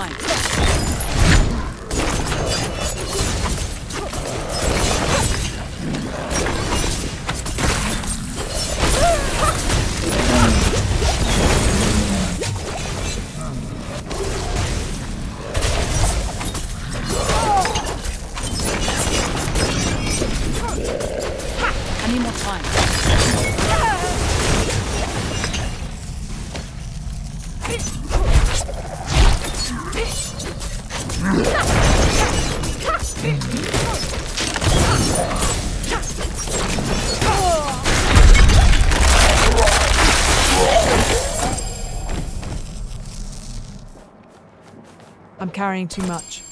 I need more time. I'm carrying too much.